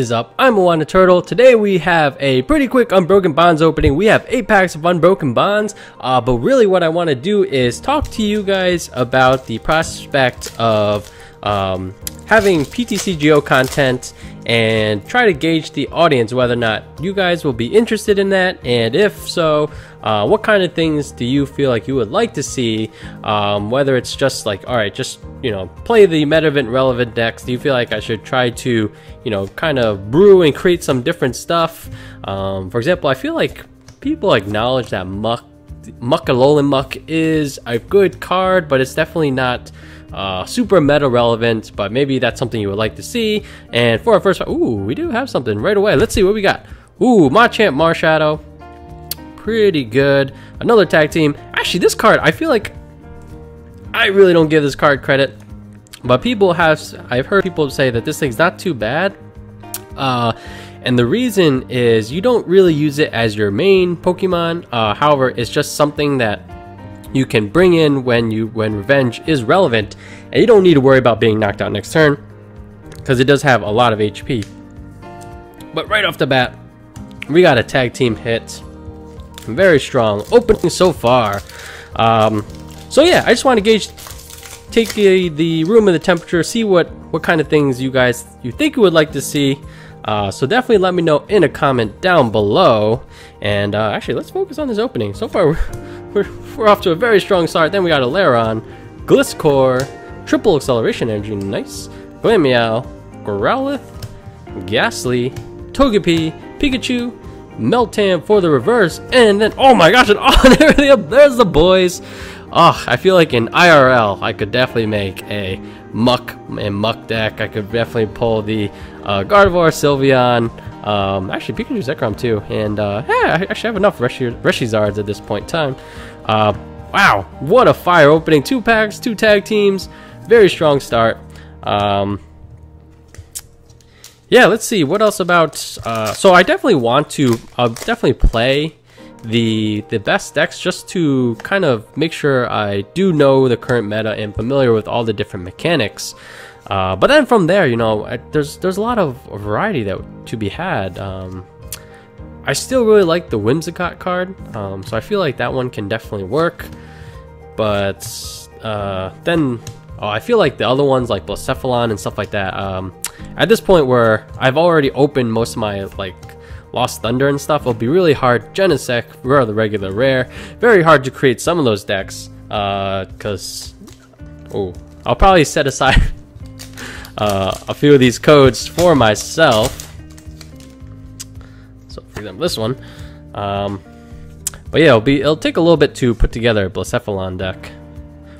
is up? I'm Moana Turtle. Today we have a pretty quick Unbroken Bonds opening. We have 8 packs of Unbroken Bonds, uh, but really what I want to do is talk to you guys about the prospect of um, having PTCGO content and try to gauge the audience whether or not you guys will be interested in that. And if so uh, what kind of things do you feel like you would like to see? Um, whether it's just like all right just you know play the meta event relevant decks do you feel like i should try to you know kind of brew and create some different stuff? Um, for example i feel like people acknowledge that muck muckalolan muck is a good card but it's definitely not uh, super meta relevant, but maybe that's something you would like to see. And for our first, ooh, we do have something right away. Let's see what we got. Ooh, Machamp Marshadow, pretty good. Another tag team. Actually, this card, I feel like I really don't give this card credit, but people have, I've heard people say that this thing's not too bad. Uh, and the reason is you don't really use it as your main Pokemon. Uh, however, it's just something that you can bring in when you when revenge is relevant and you don't need to worry about being knocked out next turn because it does have a lot of HP but right off the bat we got a tag team hit. Very strong opening so far. Um, so yeah I just want to gauge take the, the room and the temperature see what what kind of things you guys you think you would like to see. Uh, so definitely let me know in a comment down below. And uh, actually let's focus on this opening. So far we're, we're off to a very strong start. Then we got a Lairon, Gliscor, Triple Acceleration Energy, nice. Glameow, Growlithe, Gastly, Togepi, Pikachu, Meltan for the reverse, and then, oh my gosh, and oh, there, they are, there's the boys. Oh, I feel like in IRL, I could definitely make a Muk and Muk deck. I could definitely pull the uh, Gardevoir, Sylveon, um, actually, Pikachu Zekrom too. And uh, yeah, I actually have enough Reshizards at this point in time. Uh, wow, what a fire opening. Two packs, two tag teams. Very strong start. Um, yeah, let's see. What else about... Uh, so I definitely want to... I'll definitely play the the best decks just to kind of make sure I do know the current meta and familiar with all the different mechanics. Uh, but then from there, you know, I, there's there's a lot of variety that to be had. Um, I still really like the Whimsicott card, um, so I feel like that one can definitely work. But uh, then, oh, I feel like the other ones like Blacephalon and stuff like that. Um, at this point where I've already opened most of my like Lost Thunder and stuff, it'll be really hard. Genesect, rare the regular rare, very hard to create some of those decks. Because, uh, oh, I'll probably set aside uh, a few of these codes for myself. So for example, this one. Um, but yeah, it'll be it'll take a little bit to put together a Blacephalon deck.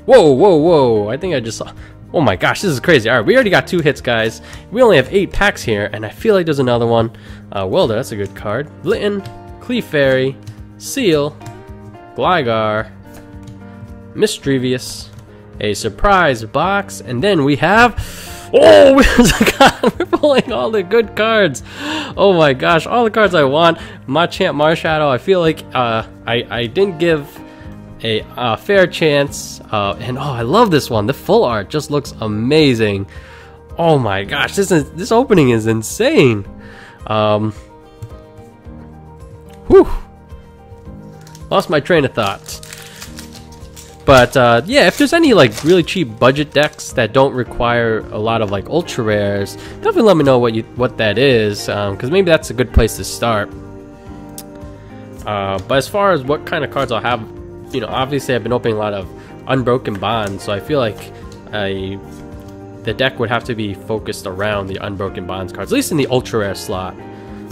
Whoa, whoa, whoa! I think I just saw. Oh my gosh, this is crazy. All right, we already got two hits, guys. We only have eight packs here, and I feel like there's another one. Uh, Welder, that's a good card. Litten, Clefairy, Seel, Gligar, Misdreavus, a surprise box, and then we have Oh, we're pulling all the good cards. Oh my gosh, all the cards I want. Machamp Marshadow, I feel like uh, I, I didn't give a fair chance. Uh, and oh, I love this one. The full art just looks amazing. Oh my gosh, this is this opening is insane. Um, whew. Lost my train of thought. But uh, yeah, if there's any like really cheap budget decks that don't require a lot of like ultra rares, definitely let me know what you what that is, because um, maybe that's a good place to start. Uh, but as far as what kind of cards I'll have, you know, obviously I've been opening a lot of unbroken bonds, so I feel like I, the deck would have to be focused around the unbroken bonds cards, at least in the ultra rare slot.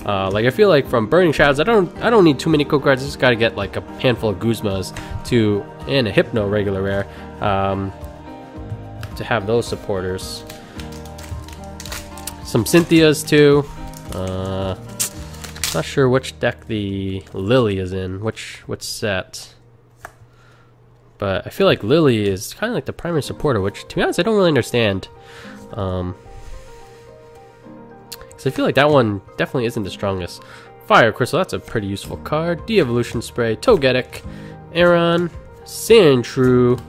Uh, like I feel like from Burning Shadows, I don't I don't need too many code cards. I just got to get like a handful of Guzmas to and a Hypno regular rare um, to have those supporters. Some Cynthias too. Uh, not sure which deck the Lillie is in, which which set. But I feel like Lillie is kind of like the primary supporter, which to be honest I don't really understand. Um, so I feel like that one definitely isn't the strongest. Fire Crystal, that's a pretty useful card. De-Evolution Spray, Togetic, Aron, Sandshrew,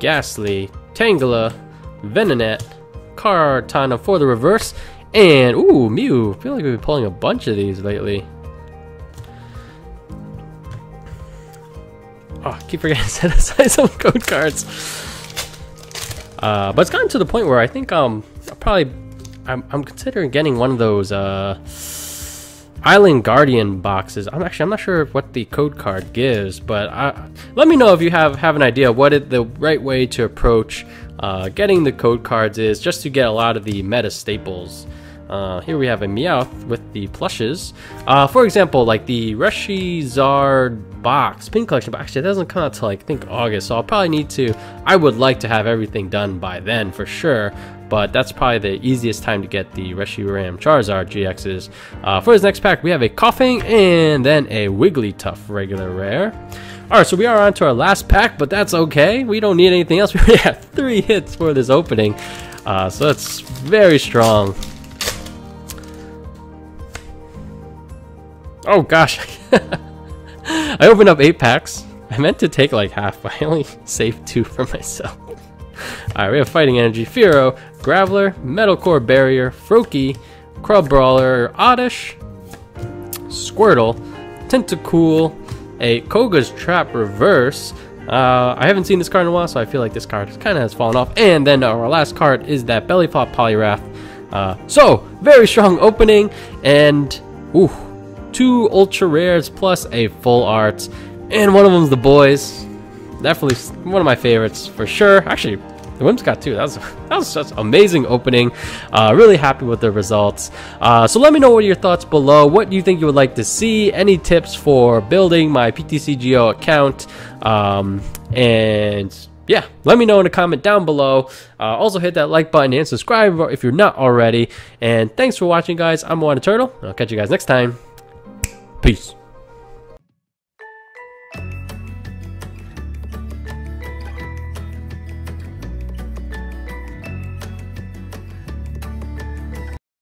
Gastly, Tangela, Venonat, Kartana for the reverse, And, ooh, Mew. I feel like we've been pulling a bunch of these lately. Oh, I keep forgetting to set aside some code cards. Uh, but it's gotten to the point where I think um I'll probably I'm, I'm considering getting one of those uh, Island Guardian boxes. I'm actually I'm not sure what the code card gives, but I, let me know if you have have an idea what it, the right way to approach uh, getting the code cards is, just to get a lot of the meta staples. Uh, here we have a Meowth with the plushes. Uh, for example, like the Reshizard box, pin collection box, actually it doesn't come out till like, I think August, so I'll probably need to, I would like to have everything done by then for sure, but that's probably the easiest time to get the Reshiram Charizard GXs. Uh, for this next pack, we have a Koffing and then a Wigglytuff regular rare. Alright, so we are on to our last pack, but that's okay. We don't need anything else. We already have three hits for this opening, uh, so that's very strong. Oh gosh. I opened up eight packs. I meant to take like half, but I only saved two for myself. Alright, we have Fighting Energy, Fearow, Graveler, Metal Core Barrier, Froakie, Crabrawler, Oddish, Squirtle, Tentacool, a Koga's Trap Reverse. Uh, I haven't seen this card in a while, so I feel like this card kind of has fallen off. And then our last card is that Belly Flop Poliwrath. Uh, so, very strong opening, and ooh, two ultra rares plus a full art, and one of them's the boys. Definitely one of my favorites for sure. Actually, the Whimsicott too. That was that was such amazing opening. Uh, really happy with the results. Uh, so let me know what your thoughts below. What do you think you would like to see? Any tips for building my PTCGO account? Um, and yeah, let me know in a comment down below. Uh, also hit that like button and subscribe if you're not already. And thanks for watching, guys. I'm Moana Turtle. I'll catch you guys next time. Peace.